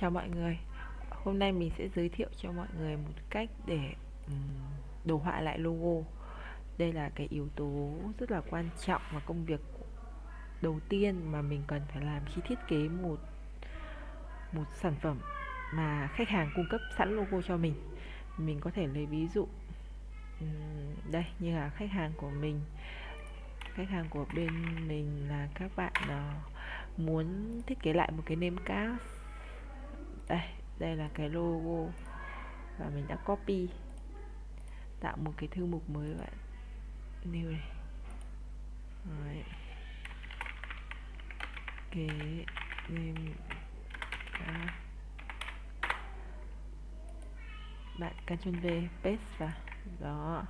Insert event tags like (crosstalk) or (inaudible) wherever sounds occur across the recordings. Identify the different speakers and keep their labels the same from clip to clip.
Speaker 1: Chào mọi người. Hôm nay mình sẽ giới thiệu cho mọi người một cách để đồ họa lại logo. Đây là cái yếu tố rất là quan trọng và công việc đầu tiên mà mình cần phải làm khi thiết kế một một sản phẩm mà khách hàng cung cấp sẵn logo cho mình. Mình có thể lấy ví dụ Đây, như là khách hàng của mình. Khách hàng của bên mình là các bạn ờ, muốn thiết kế lại một cái name card đây đây là cái logo và mình đã copy. Tạo một cái thư mục mới vậy new này. Đấy. cái name card bạn Ctrl V paste vào. Đó.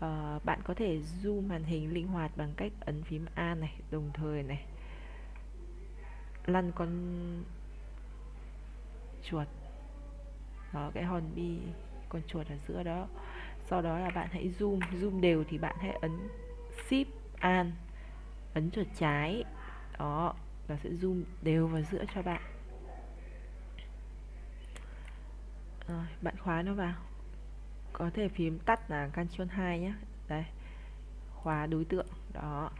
Speaker 1: À, bạn có thể zoom màn hình linh hoạt bằng cách ấn phím A này đồng thời này. Lăn con chuột. Đó, cái hòn bi, con chuột ở giữa đó. Sau đó là bạn hãy zoom. Zoom đều thì bạn hãy ấn shift an, ấn chuột trái. Đó nó sẽ zoom đều vào giữa cho bạn. Rồi bạn khóa nó vào. Có thể phím tắt là Ctrl 2 nhé đây, khóa đối tượng. Đó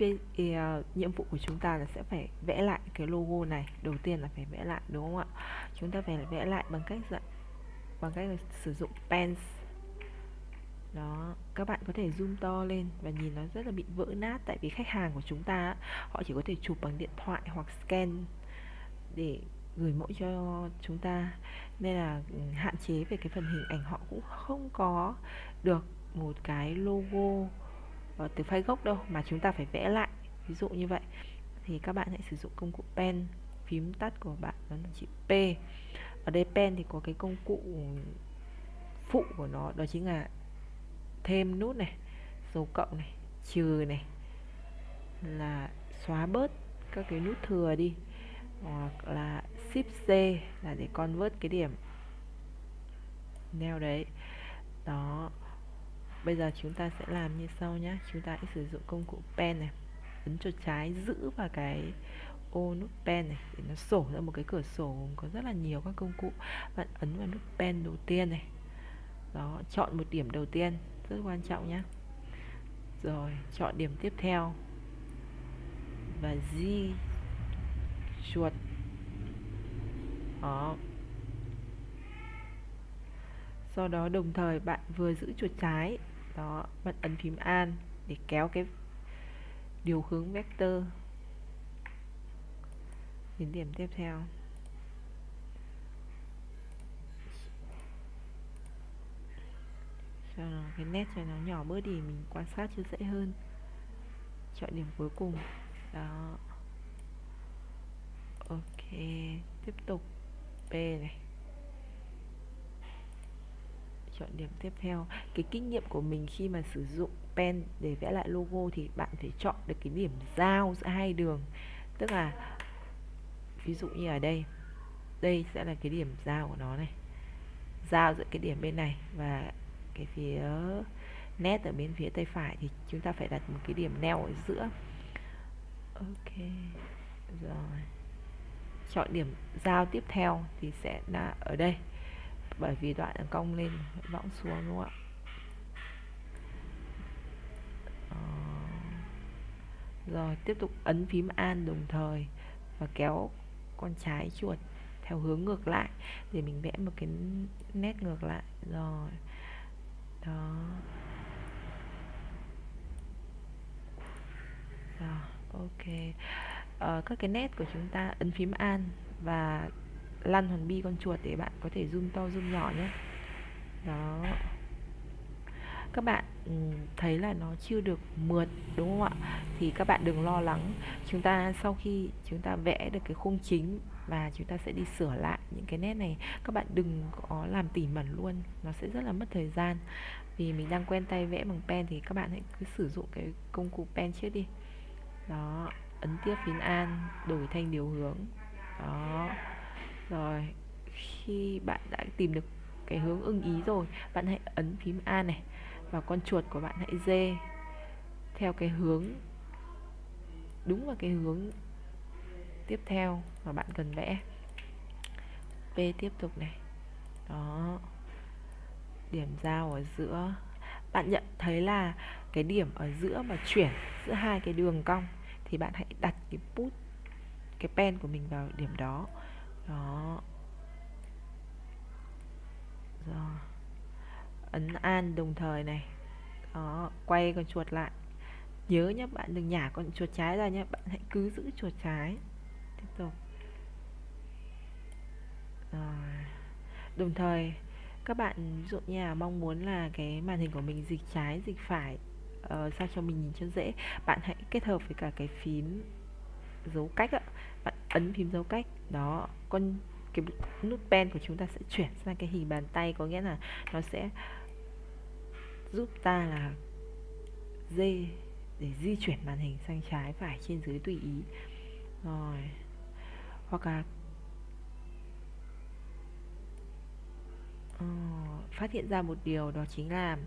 Speaker 1: thì uh, ờ, nhiệm vụ của chúng ta là sẽ phải vẽ lại cái logo này. Đầu tiên là phải vẽ lại đúng không ạ? Chúng ta phải vẽ lại bằng cách dạng bằng cách sử dụng pens. Đó các bạn có thể zoom to lên và nhìn nó rất là bị vỡ nát tại vì khách hàng của chúng ta họ chỉ có thể chụp bằng điện thoại hoặc scan để gửi mẫu cho chúng ta. Nên là ừ, hạn chế về cái phần hình ảnh họ cũng không có được một cái logo uh, Ờ, từ file gốc đâu, mà chúng ta phải vẽ lại. Ví dụ như vậy. Thì các bạn hãy sử dụng công cụ pen, phím tắt của bạn, đó là chữ P. Ở đây pen thì có cái công cụ phụ của nó, đó chính là thêm nút này, dấu cộng này, trừ này, là xóa bớt các cái nút thừa đi. Hoặc là shift C là để convert cái điểm neo đấy. Đó bây giờ chúng ta sẽ làm như sau nhé chúng ta hãy sử dụng công cụ pen này. Ấn chuột trái, giữ vào cái ô nút pen này để nó sổ ra một cái cửa sổ có rất là nhiều các công cụ. Bạn ấn vào nút pen đầu tiên này. Đó, chọn một điểm đầu tiên, rất quan trọng nhé rồi, chọn điểm tiếp theo. Và di chuột. Đó. Sau đó đồng thời bạn vừa giữ chuột trái đó bạn ấn phím an để kéo cái điều hướng vector. Đến điểm tiếp theo. Cho nó, cái nét cho nó nhỏ bớt đi, mình quan sát cho dễ hơn. Chọn điểm cuối cùng. Đó. Ok, tiếp tục. P này chọn điểm tiếp theo. Cái kinh nghiệm của mình khi mà sử dụng pen để vẽ lại logo thì bạn phải chọn được cái điểm giao giữa hai đường. Tức là, ví dụ như ở đây đây sẽ là cái điểm giao của nó này. Giao giữa cái điểm bên này và cái phía nét ở bên phía tay phải thì chúng ta phải đặt một cái điểm neo ở giữa. Ok, rồi. Chọn điểm giao tiếp theo thì sẽ là ở đây bởi vì đoạn cong lên võng xuống đúng không ạ? Ờ. Rồi tiếp tục ấn phím an đồng thời và kéo con trái chuột theo hướng ngược lại để mình vẽ một cái nét ngược lại. Rồi. Đó. Rồi ok. À, các cái nét của chúng ta ấn phím an và lăn hoàn bi con chuột để bạn có thể zoom to zoom nhỏ nhé. Đó. Các bạn ừ, thấy là nó chưa được mượt, đúng không ạ? Thì các bạn đừng lo lắng. Chúng ta sau khi chúng ta vẽ được cái khung chính và chúng ta sẽ đi sửa lại những cái nét này, các bạn đừng có làm tỉ mẩn luôn. Nó sẽ rất là mất thời gian. Vì mình đang quen tay vẽ bằng pen thì các bạn hãy cứ sử dụng cái công cụ pen trước đi. Đó. Ấn tiếp phím an đổi thanh điều hướng. Đó rồi, khi bạn đã tìm được cái hướng ưng ý rồi, bạn hãy ấn phím A này và con chuột của bạn hãy dê theo cái hướng, đúng vào cái hướng tiếp theo mà bạn cần vẽ. P tiếp tục này. Đó. Điểm giao ở giữa. Bạn nhận thấy là cái điểm ở giữa mà chuyển giữa hai cái đường cong thì bạn hãy đặt cái bút, cái pen của mình vào điểm đó đó. Rồi. Ấn an đồng thời này. Đó quay con chuột lại. Nhớ nhé bạn đừng nhả con chuột trái ra nhé bạn hãy cứ giữ chuột trái. Tiếp tục. Rồi. Đồng thời các bạn ví dụ như là mong muốn là cái màn hình của mình dịch trái dịch phải uh, sao cho mình nhìn cho dễ bạn hãy kết hợp với cả cái phím dấu cách ạ bạn ấn phím dấu cách. Đó con cái nút pen của chúng ta sẽ chuyển sang cái hình bàn tay có nghĩa là nó sẽ giúp ta là dê để di chuyển màn hình sang trái phải trên dưới tùy ý. Rồi hoặc là uh, phát hiện ra một điều đó chính là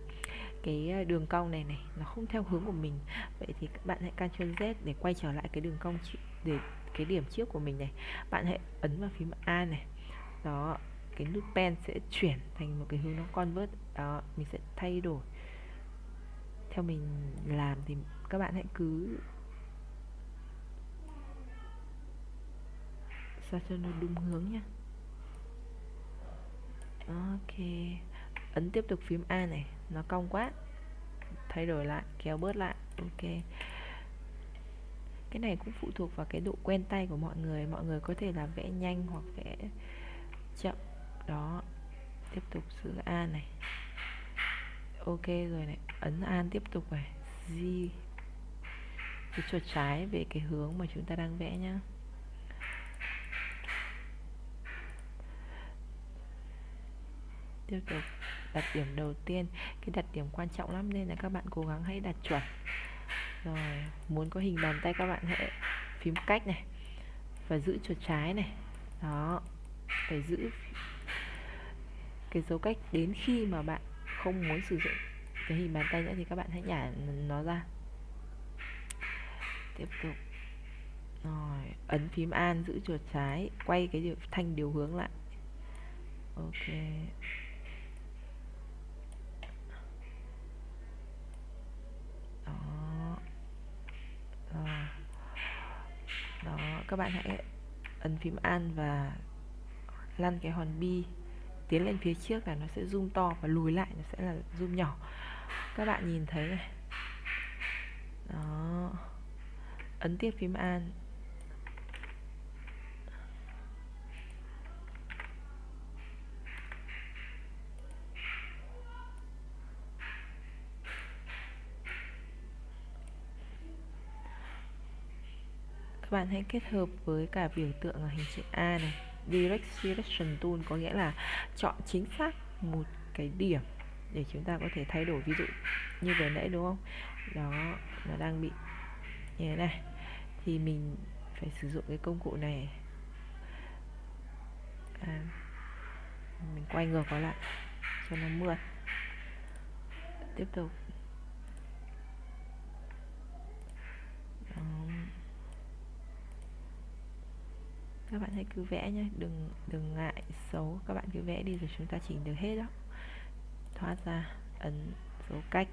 Speaker 1: cái ờ, đường cong này này nó không theo hướng của mình. Vậy thì các bạn hãy Ctrl Z để quay trở lại cái đường cong để cái điểm trước của mình này. Bạn hãy ấn vào phím A này. Đó, cái nút pen sẽ chuyển thành một cái hướng nó convert. Đó, mình sẽ thay đổi. Theo mình làm thì các bạn hãy cứ sao cho nó đúng hướng nhá. ok. Ấn tiếp tục phím A này. Nó cong quá. Thay đổi lại, kéo bớt lại. Ok cái này cũng phụ thuộc vào cái độ quen tay của mọi người. Mọi người có thể là vẽ nhanh hoặc vẽ chậm. Đó. Tiếp tục giữ A này. Ok rồi này. Ấn an tiếp tục này. Di cái chuột trái về cái hướng mà chúng ta đang vẽ nhá. Tiếp tục. Đặt điểm đầu tiên. Cái đặt điểm quan trọng lắm nên là các bạn cố gắng hãy đặt chuẩn rồi muốn có hình bàn tay các bạn hãy phím cách này và giữ chuột trái này. Đó phải giữ cái dấu cách đến khi mà bạn không muốn sử dụng cái hình bàn tay nữa thì các bạn hãy nhả nó ra. Tiếp tục. Rồi ấn phím an giữ chuột trái quay cái điều, thanh điều hướng lại. Ok. Đó. Ờ. đó, các bạn hãy ấn phím an và lăn cái hòn bi tiến lên phía trước là nó sẽ zoom to và lùi lại, nó sẽ là zoom nhỏ. Các bạn nhìn thấy này. Đó. Ấn tiếp phím an các bạn hãy kết hợp với cả biểu tượng ở hình chữ A này. Direct selection tool có nghĩa là chọn chính xác một cái điểm để chúng ta có thể thay đổi. Ví dụ như vừa nãy đúng không? Đó nó đang bị như thế này. Thì mình phải sử dụng cái công cụ này. À, mình quay ngược nó lại cho nó mượt. Tiếp tục. Các bạn hãy cứ vẽ nhé đừng đừng ngại xấu. Các bạn cứ vẽ đi rồi chúng ta chỉnh được hết đó. Thoát ra, ấn dấu cách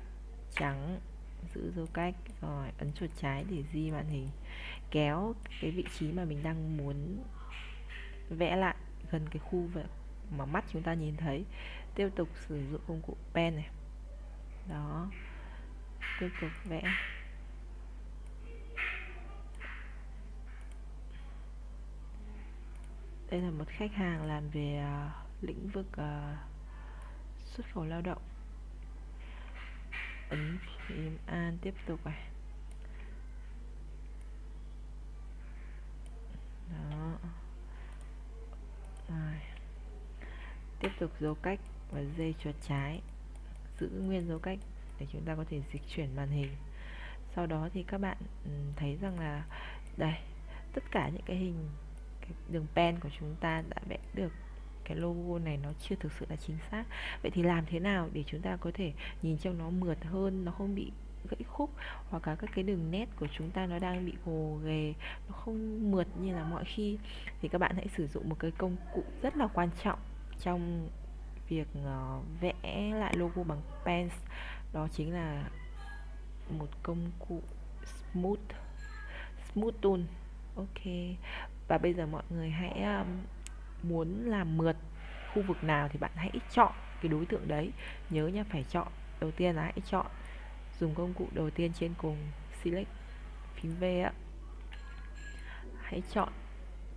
Speaker 1: trắng, giữ dấu cách. Rồi, ấn chuột trái để di màn hình. Kéo cái vị trí mà mình đang muốn vẽ lại gần cái khu vực mà mắt chúng ta nhìn thấy. Tiếp tục sử dụng công cụ pen này. Đó. Tiếp tục vẽ. Đây là một khách hàng làm về uh, lĩnh vực uh, xuất khẩu lao động. Ấn phím an tiếp tục này. Đó. Rồi. Tiếp tục dấu cách và dây chuột trái. Giữ nguyên dấu cách để chúng ta có thể dịch chuyển màn hình. Sau đó thì các bạn thấy rằng là đây tất cả những cái hình cái đường pen của chúng ta đã vẽ được cái logo này nó chưa thực sự là chính xác. Vậy thì làm thế nào để chúng ta có thể nhìn trông nó mượt hơn nó không bị gãy khúc hoặc là các cái đường nét của chúng ta nó đang bị gồ ghề nó không mượt như là mọi khi? Thì các bạn hãy sử dụng một cái công cụ rất là quan trọng trong việc uh, vẽ lại logo bằng pens. Đó chính là một công cụ smooth smooth tool. Ok và bây giờ mọi người hãy um, muốn làm mượt khu vực nào thì bạn hãy chọn cái đối tượng đấy. Nhớ nha phải chọn. Đầu tiên là hãy chọn dùng công cụ đầu tiên trên cùng select phím V á. Hãy chọn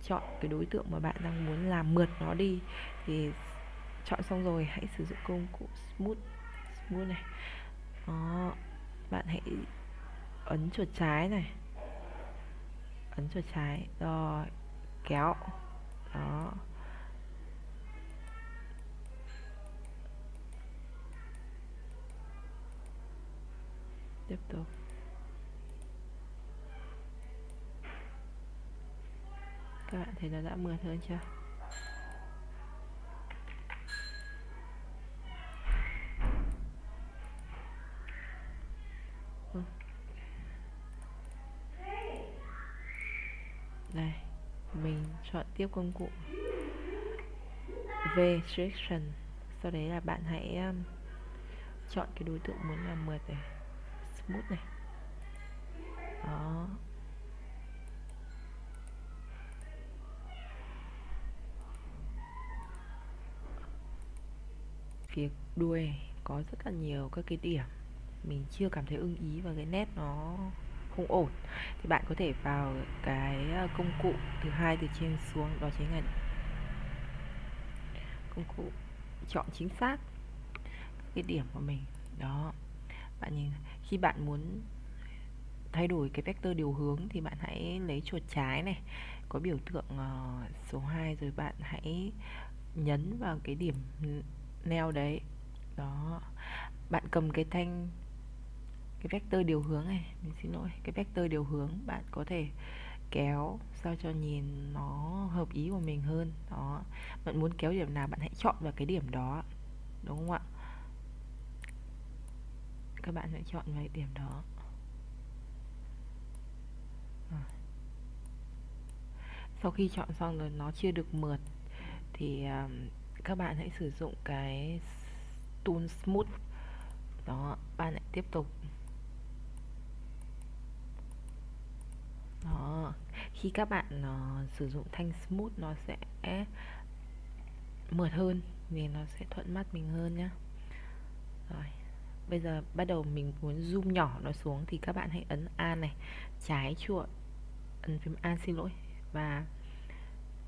Speaker 1: chọn cái đối tượng mà bạn đang muốn làm mượt nó đi. Thì chọn xong rồi hãy sử dụng công cụ smooth smooth này. Đó. Bạn hãy ấn chuột trái này. Ấn chuột trái. Rồi kéo. Đó. Tiếp tục. Các bạn thấy nó đã mượt hơn chưa đây mình chọn tiếp công cụ V restriction sau đấy là bạn hãy um, chọn cái đối tượng muốn làm mượt này smooth này. Đó. Phía đuôi có rất là nhiều các cái điểm mình chưa cảm thấy ưng ý và cái nét nó không ổn, thì bạn có thể vào cái ờ, công cụ thứ hai từ trên xuống, đó chính là công cụ chọn chính xác cái điểm của mình. Đó, bạn nhìn, khi bạn muốn thay đổi cái vector điều hướng thì bạn hãy lấy chuột trái này, có biểu tượng ờ, số 2 rồi bạn hãy nhấn vào cái điểm neo đấy. Đó, bạn cầm cái thanh cái vector điều hướng này, mình xin lỗi, cái vector điều hướng bạn có thể kéo sao cho nhìn nó hợp ý của mình hơn. Đó, bạn muốn kéo điểm nào bạn hãy chọn vào cái điểm đó, đúng không ạ? Các bạn hãy chọn vào điểm đó. Sau khi chọn xong rồi, nó chưa được mượt thì các bạn hãy sử dụng cái tool smooth. Đó, bạn lại tiếp tục đó khi các bạn uh, sử dụng thanh smooth nó sẽ mượt hơn vì nó sẽ thuận mắt mình hơn nhé rồi bây giờ bắt đầu mình muốn zoom nhỏ nó xuống thì các bạn hãy ấn A này trái chuột ấn phím A xin lỗi và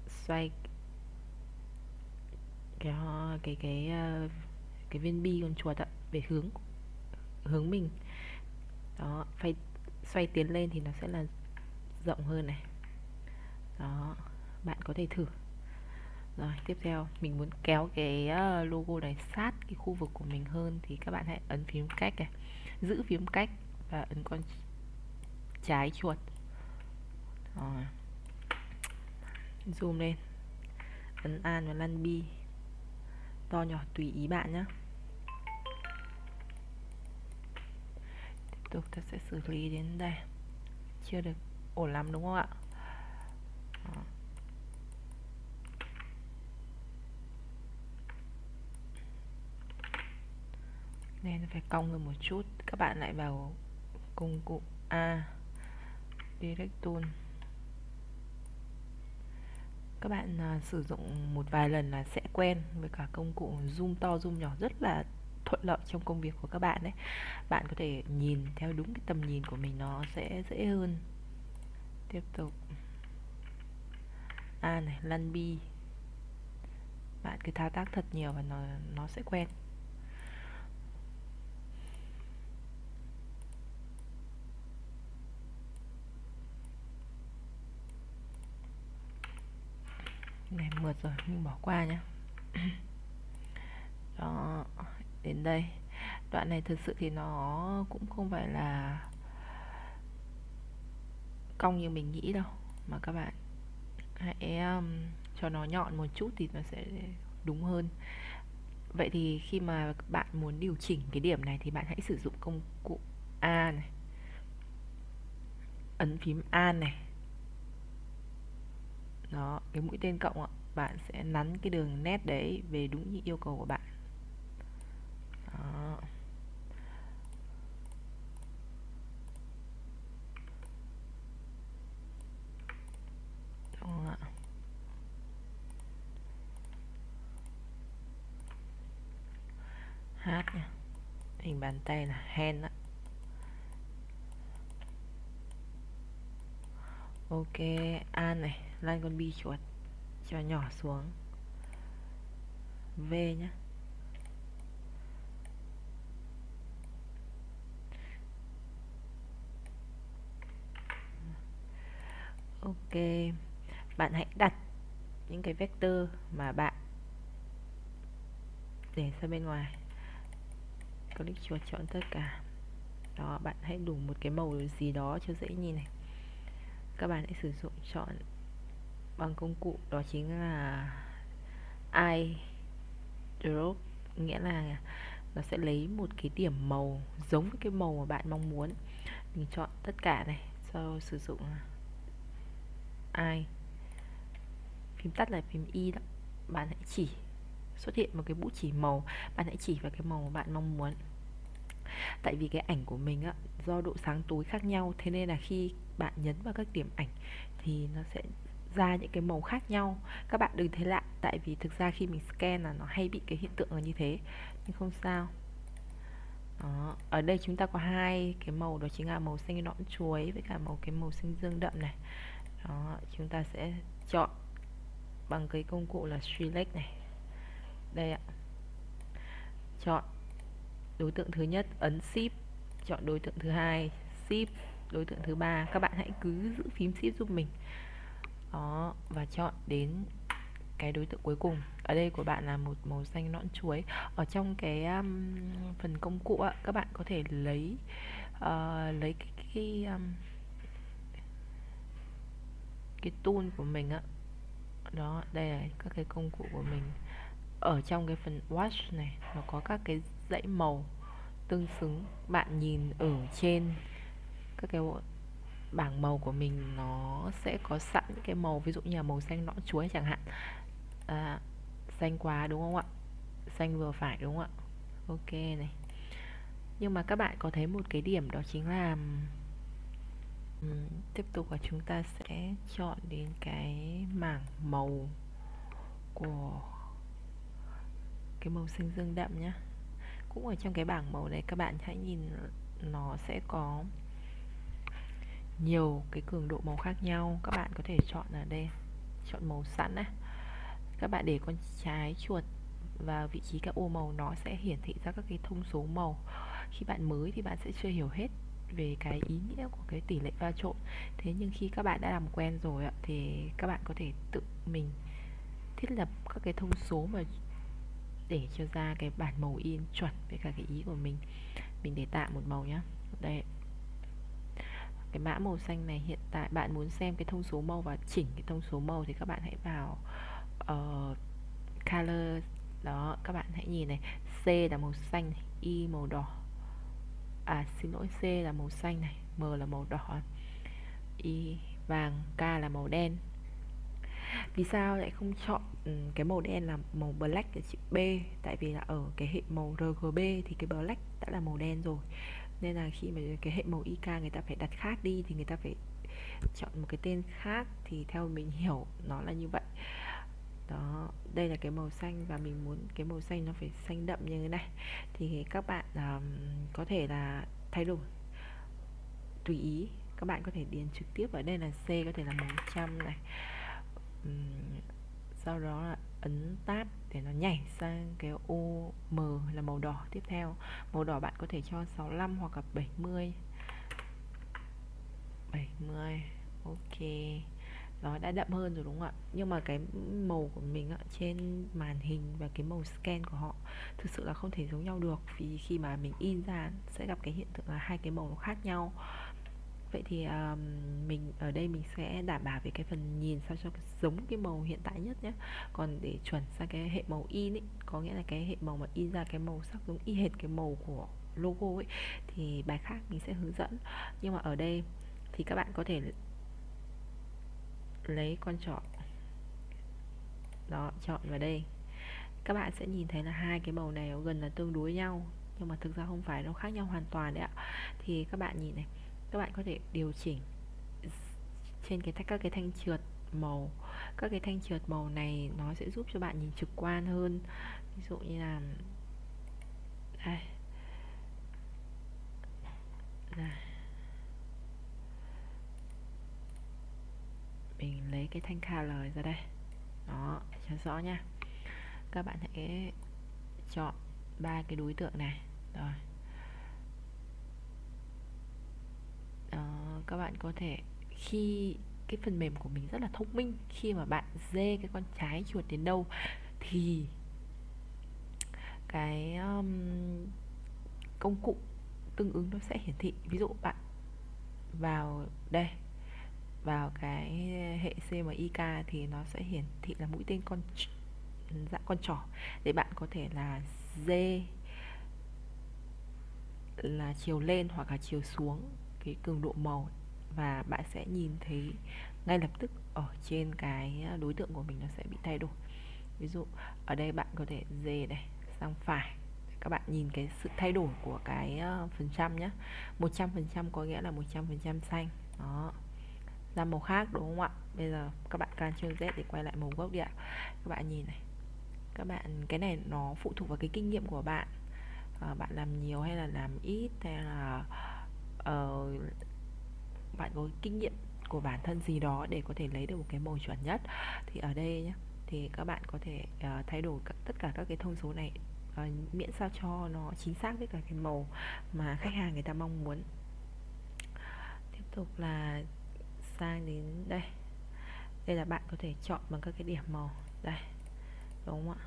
Speaker 1: xoay cái cái cái ờ, cái viên bi con chuột ạ về hướng hướng mình. Đó phải xoay tiến lên thì nó sẽ là rộng hơn này. Đó, bạn có thể thử. Rồi, tiếp theo, mình muốn kéo cái ờ, logo này sát cái khu vực của mình hơn thì các bạn hãy ấn phím cách này. Giữ phím cách và ấn con trái chuột. Rồi. zoom lên. Ấn an và lăn bi to nhỏ tùy ý bạn nhé tiếp tục, ta sẽ xử lý đến đây. Chưa được ổn lắm đúng không ạ? Ờ. Nên phải cong hơn một chút. Các bạn lại vào công cụ A Direct Tool. Các bạn à, sử dụng một vài lần là sẽ quen với cả công cụ zoom to zoom nhỏ rất là thuận lợi trong công việc của các bạn đấy. Bạn có thể nhìn theo đúng cái tầm nhìn của mình nó sẽ dễ hơn tiếp tục. A này lăn bi. Bạn cứ thao tác thật nhiều và nó nó sẽ quen. Này, mượt rồi nhưng bỏ qua nhé (clears throat) đó, đến đây. Đoạn này thực sự thì nó cũng không phải là cong như mình nghĩ đâu. Mà các bạn hãy um, cho nó nhọn một chút thì nó sẽ đúng hơn. Vậy thì khi mà bạn muốn điều chỉnh cái điểm này thì bạn hãy sử dụng công cụ A này. Ấn phím A này. Đó cái mũi tên cộng ạ. Bạn sẽ nắn cái đường nét đấy về đúng như yêu cầu của bạn đó. Đúng ạ. hát nha hình bàn tay là hand á. Ok, an này lan con bi chuột, cho nhỏ xuống. V nhé ok, bạn hãy đặt những cái vector mà bạn để ra bên ngoài click chuột chọn tất cả. Đó, bạn hãy đủ một cái màu gì đó cho dễ nhìn này. Các bạn hãy sử dụng chọn bằng công cụ, đó chính là i drop, nghĩa là nó sẽ lấy một cái điểm màu giống với cái màu mà bạn mong muốn. Mình chọn tất cả này, sau sử dụng i phím tắt là phím y đó. Bạn hãy chỉ xuất hiện một cái bút chỉ màu. Bạn hãy chỉ vào cái màu mà bạn mong muốn. Tại vì cái ảnh của mình á, do độ sáng tối khác nhau, thế nên là khi bạn nhấn vào các điểm ảnh thì nó sẽ ra những cái màu khác nhau. Các bạn đừng thấy lạ, tại vì thực ra khi mình scan là nó hay bị cái hiện tượng là như thế, nhưng không sao. Đó. ở đây chúng ta có hai cái màu, đó chính là màu xanh nõn chuối với cả màu cái màu xanh dương đậm này. Đó, chúng ta sẽ chọn bằng cái công cụ là select này đây ạ. Chọn đối tượng thứ nhất ấn ship. Chọn đối tượng thứ hai ship. Đối tượng thứ ba các bạn hãy cứ giữ phím ship giúp mình. Đó và chọn đến cái đối tượng cuối cùng. Ở đây của bạn là một màu xanh nõn chuối. Ở trong cái um, phần công cụ ạ các bạn có thể lấy uh, lấy cái cái um, cái tool của mình á đó đây là các cái công cụ của mình ở trong cái phần watch này nó có các cái dãy màu tương xứng. Bạn nhìn ở trên các cái bảng màu của mình nó sẽ có sẵn những cái màu ví dụ như là màu xanh nõn chuối chẳng hạn. À, xanh quá đúng không ạ? Xanh vừa phải đúng không ạ? Ok này. Nhưng mà các bạn có thấy một cái điểm đó chính là ừ, tiếp tục là chúng ta sẽ chọn đến cái mảng màu của cái màu xanh dương đậm nhá. Cũng ở trong cái bảng màu này các bạn hãy nhìn nó sẽ có nhiều cái cường độ màu khác nhau. Các bạn có thể chọn ở đây, chọn màu sẵn á. Các bạn để con trái chuột vào vị trí các ô màu, nó sẽ hiển thị ra các cái thông số màu. Khi bạn mới thì bạn sẽ chưa hiểu hết về cái ý nghĩa của cái tỷ lệ pha trộn. Thế nhưng khi các bạn đã làm quen rồi ạ thì các bạn có thể tự mình thiết lập các cái thông số mà để cho ra cái bản màu in chuẩn với cả cái ý của mình. Mình để tạm một màu nhá. Đây cái mã màu xanh này hiện tại bạn muốn xem cái thông số màu và chỉnh cái thông số màu thì các bạn hãy vào uh, color. Đó các bạn hãy nhìn này. C là màu xanh này, Y màu đỏ. À xin lỗi C là màu xanh này M là màu đỏ. Y vàng K là màu đen vì sao lại không chọn ừ, cái màu đen là màu black của chữ B? Tại vì là ở cái hệ màu RGB thì cái black đã là màu đen rồi. Nên là khi mà cái hệ màu IK người ta phải đặt khác đi thì người ta phải chọn một cái tên khác thì theo mình hiểu nó là như vậy. Đó đây là cái màu xanh và mình muốn cái màu xanh nó phải xanh đậm như thế này. Thì các bạn um, có thể là thay đổi tùy ý. Các bạn có thể điền trực tiếp ở đây là C có thể là màu trăm này um, sau đó là ấn tab để nó nhảy sang cái ô M là màu đỏ tiếp theo. Màu đỏ bạn có thể cho 65 hoặc là 70 70 ok. Nó đã đậm hơn rồi đúng không ạ? Nhưng mà cái màu của mình ạ trên màn hình và cái màu scan của họ thực sự là không thể giống nhau được. Vì khi mà mình in ra sẽ gặp cái hiện tượng là hai cái màu nó khác nhau vậy thì um, mình ở đây mình sẽ đảm bảo về cái phần nhìn sao cho giống cái màu hiện tại nhất nhé còn để chuẩn sang cái hệ màu in ấy, có nghĩa là cái hệ màu mà in ra cái màu sắc giống y hệt cái màu của logo ấy thì bài khác mình sẽ hướng dẫn. Nhưng mà ở đây thì các bạn có thể lấy con chọn. Đó chọn vào đây. Các bạn sẽ nhìn thấy là hai cái màu này nó gần là tương đối nhau nhưng mà thực ra không phải nó khác nhau hoàn toàn đấy ạ. Thì các bạn nhìn này các bạn có thể điều chỉnh trên cái các cái thanh trượt màu. Các cái thanh trượt màu này nó sẽ giúp cho bạn nhìn trực quan hơn. Ví dụ như là, đây. Này mình lấy cái thanh color ra đây. Đó, cho rõ nha. Các bạn hãy chọn ba cái đối tượng này. Rồi. Ờ, các bạn có thể khi cái phần mềm của mình rất là thông minh khi mà bạn dê cái con trái chuột đến đâu thì cái um, công cụ tương ứng nó sẽ hiển thị. Ví dụ bạn vào đây vào cái hệ CMYK thì nó sẽ hiển thị là mũi tên con dạng con trỏ để bạn có thể là dê là chiều lên hoặc là chiều xuống cái cường độ màu và bạn sẽ nhìn thấy ngay lập tức ở trên cái à, đối tượng của mình nó sẽ bị thay đổi. Ví dụ ở đây bạn có thể dê này sang phải. Các bạn nhìn cái sự thay đổi của cái à, phần trăm nhé 100% có nghĩa là 100% xanh. Đó. Ra màu khác đúng không ạ? Bây giờ các bạn Ctrl Z để quay lại màu gốc đi ạ. Các bạn nhìn này. Các bạn cái này nó phụ thuộc vào cái kinh nghiệm của bạn. À, bạn làm nhiều hay là làm ít hay là uh, bạn có kinh nghiệm của bản thân gì đó để có thể lấy được một cái màu chuẩn nhất? Thì ở đây nhé thì các bạn có thể uh, thay đổi tất cả các cái thông số này uh, miễn sao cho nó chính xác với cả cái màu mà khách hàng người ta mong muốn. Tiếp tục là sang đến đây. Đây là bạn có thể chọn bằng các cái điểm màu. Đây đúng không ạ?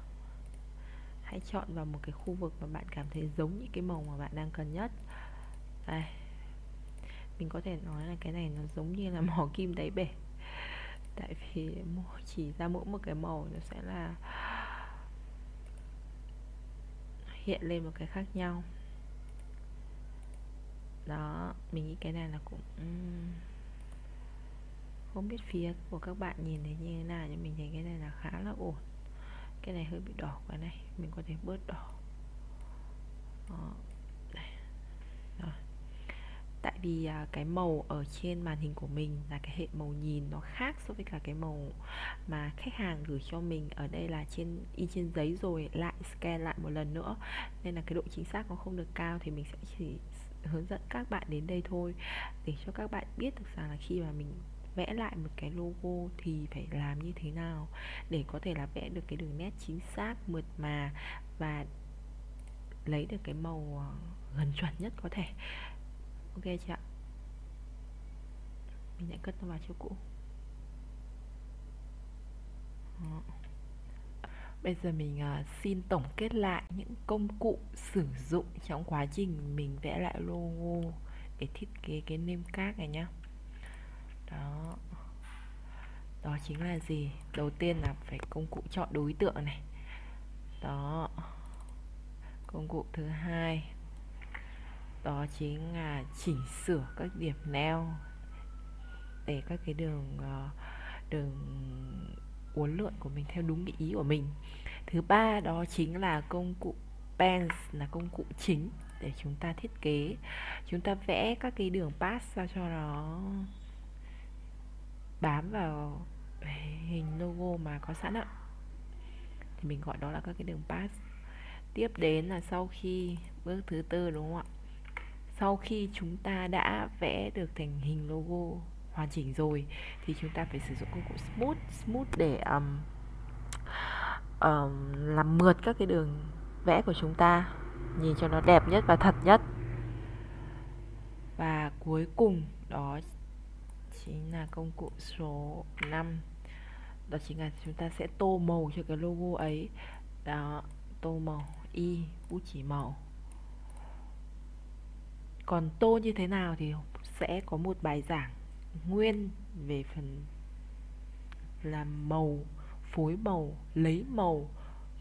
Speaker 1: Hãy chọn vào một cái khu vực mà bạn cảm thấy giống những cái màu mà bạn đang cần nhất. Đây mình có thể nói là cái này nó giống như là (laughs) mỏ kim đáy bể. Tại vì chỉ ra mỗi một cái màu nó sẽ là hiện lên một cái khác nhau. Đó, mình nghĩ cái này là cũng không biết phía của các bạn nhìn thấy như thế nào, nhưng mình thấy cái này là khá là ổn. Cái này hơi bị đỏ quá này, mình có thể bớt đỏ. Đó. Tại vì à, cái màu ở trên màn hình của mình là cái hệ màu nhìn nó khác so với cả cái màu mà khách hàng gửi cho mình ở đây là trên, in trên giấy rồi, lại scan lại một lần nữa. Nên là cái độ chính xác nó không được cao thì mình sẽ chỉ hướng dẫn các bạn đến đây thôi. Để cho các bạn biết được rằng là khi mà mình vẽ lại một cái logo thì phải làm như thế nào để có thể là vẽ được cái đường nét chính xác, mượt mà và lấy được cái màu à, gần chuẩn nhất có thể ok chị ạ. Mình sẽ cất nó vào chỗ cũ. Đó. Bây giờ mình uh, xin tổng kết lại những công cụ sử dụng trong quá trình mình vẽ lại logo để thiết kế cái name card này nhá. Đó. Đó chính là gì? Đầu tiên là phải công cụ chọn đối tượng này. Đó. Công cụ thứ hai đó chính là chỉnh sửa các điểm neo để các cái đường ờ, đường uốn lượn của mình theo đúng cái ý của mình. Thứ ba đó chính là công cụ pens, là công cụ chính để chúng ta thiết kế. Chúng ta vẽ các cái đường pass sao cho nó bám vào hình logo mà có sẵn ạ. Thì mình gọi đó là các cái đường pass. Tiếp đến là sau khi bước thứ tư, đúng không ạ? Sau khi chúng ta đã vẽ được thành hình logo hoàn chỉnh rồi thì chúng ta phải sử dụng công cụ smooth smooth để um, um, làm mượt các cái đường vẽ của chúng ta. Nhìn cho nó đẹp nhất và thật nhất. Và cuối cùng đó chính là công cụ số 5 đó chính là chúng ta sẽ tô màu cho cái logo ấy. Đó tô màu y bút chỉ màu còn tô như thế nào thì sẽ có một bài giảng nguyên về phần làm màu phối màu lấy màu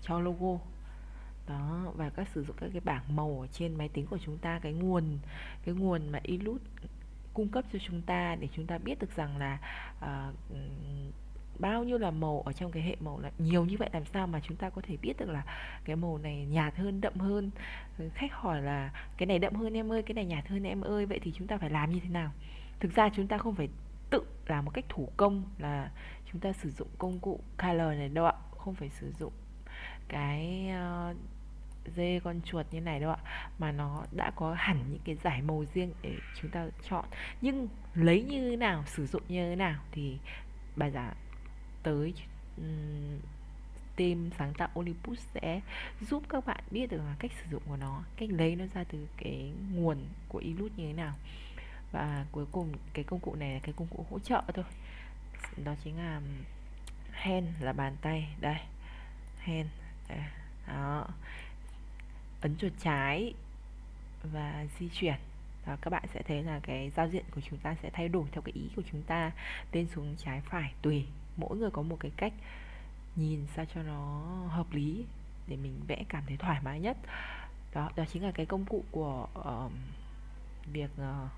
Speaker 1: cho logo. Đó và các sử dụng các cái bảng màu ở trên máy tính của chúng ta cái nguồn cái nguồn mà Illut cung cấp cho chúng ta để chúng ta biết được rằng là uh, bao nhiêu là màu ở trong cái hệ màu là nhiều như vậy làm sao mà chúng ta có thể biết được là cái màu này nhạt hơn đậm hơn? Ừ, khách hỏi là cái này đậm hơn em ơi cái này nhạt hơn em ơi. Vậy thì chúng ta phải làm như thế nào? Thực ra chúng ta không phải tự làm một cách thủ công là chúng ta sử dụng công cụ color này đâu ạ. Không phải sử dụng cái uh, dê con chuột như này đâu ạ mà nó đã có hẳn những cái giải màu riêng để chúng ta chọn. Nhưng lấy như thế nào sử dụng như thế nào thì bài giảng tới um, team sáng tạo Olympus sẽ giúp các bạn biết được là cách sử dụng của nó cách lấy nó ra từ cái nguồn của ilut như thế nào. Và cuối cùng cái công cụ này là cái công cụ hỗ trợ thôi. Đó chính là hand là bàn tay. Đây hand đây. đó. Ấn chuột trái và di chuyển. Và các bạn sẽ thấy là cái giao diện của chúng ta sẽ thay đổi theo cái ý của chúng ta. Lên xuống trái phải tùy mỗi người có một cái cách nhìn sao cho nó hợp lý để mình vẽ cảm thấy thoải mái nhất. Đó đó chính là cái công cụ của uh, việc uh,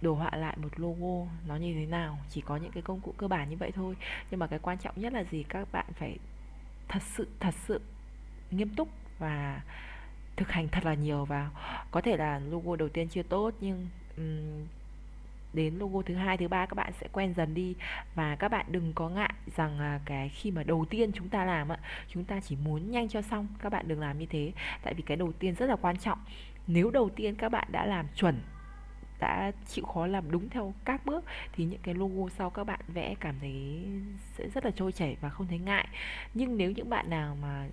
Speaker 1: đồ họa lại một logo nó như thế nào. Chỉ có những cái công cụ cơ bản như vậy thôi. Nhưng mà cái quan trọng nhất là gì? Các bạn phải thật sự thật sự nghiêm túc và thực hành thật là nhiều vào có thể là logo đầu tiên chưa tốt nhưng um, đến logo thứ hai, thứ ba các bạn sẽ quen dần đi. Và các bạn đừng có ngại rằng cái khi mà đầu tiên chúng ta làm ạ chúng ta chỉ muốn nhanh cho xong, các bạn đừng làm như thế. Tại vì cái đầu tiên rất là quan trọng. Nếu đầu tiên các bạn đã làm chuẩn, đã chịu khó làm đúng theo các bước, thì những cái logo sau các bạn vẽ cảm thấy sẽ rất là trôi chảy và không thấy ngại. Nhưng nếu những bạn nào mà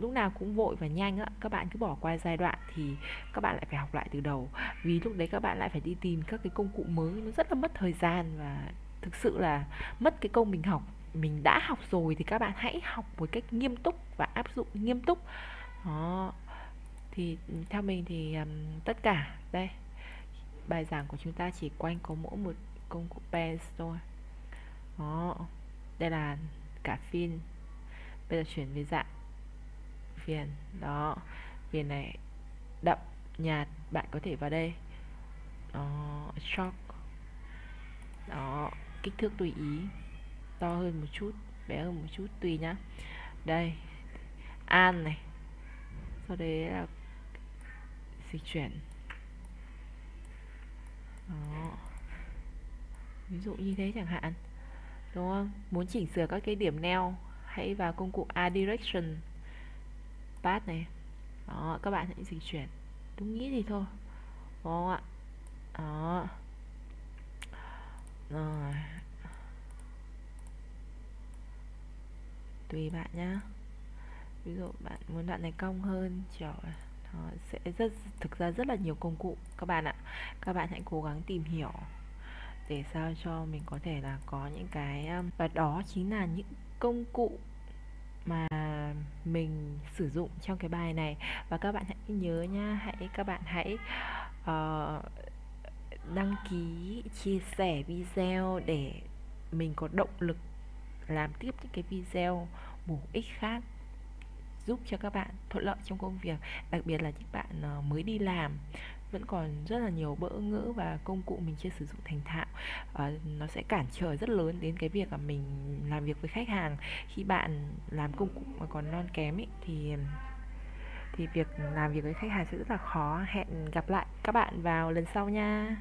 Speaker 1: lúc nào cũng vội và nhanh á. Các bạn cứ bỏ qua giai đoạn thì các bạn lại phải học lại từ đầu. Vì lúc đấy các bạn lại phải đi tìm các cái công cụ mới nó rất là mất thời gian và thực sự là mất cái công mình học. Mình đã học rồi thì các bạn hãy học một cách nghiêm túc và áp dụng nghiêm túc. Đó. Thì ừ, theo mình thì um, tất cả đây bài giảng của chúng ta chỉ quanh có mỗi một công cụ pens thôi. Đó. Đây là cả phim bây giờ chuyển về dạng viền đó. Viền này, đậm nhạt, bạn có thể vào đây. Đó, shock. Đó, kích thước tùy ý. To hơn một chút, bé hơn một chút, tùy nhá. Đây, an này. Sau đấy là dịch chuyển. Đó. Ví dụ như thế chẳng hạn. Đúng không? Muốn chỉnh sửa các cái điểm neo, hãy vào công cụ A Direction pad này. Đó, các bạn hãy dịch chuyển. Đúng nghĩa thì thôi. Đúng không ạ. Đó. Rồi. Tùy bạn nhá. Ví dụ bạn muốn đoạn này cong hơn trời nó sẽ rất, thực ra rất là nhiều công cụ, các bạn ạ. Các bạn hãy cố gắng tìm hiểu để sao cho mình có thể là có những cái à, và đó chính là những công cụ mà mình sử dụng trong cái bài này. Và các bạn hãy nhớ nha hãy các bạn hãy uh, đăng ký chia sẻ video để mình có động lực làm tiếp những cái video bổ ích khác giúp cho các bạn thuận lợi trong công việc đặc biệt là những bạn ờ, mới đi làm vẫn còn rất là nhiều bỡ ngỡ và công cụ mình chưa sử dụng thành thạo. À, nó sẽ cản trở rất lớn đến cái việc là mình làm việc với khách hàng. Khi bạn làm công cụ mà còn non kém ý, thì thì việc làm việc với khách hàng sẽ rất là khó. Hẹn gặp lại các bạn vào lần sau nha.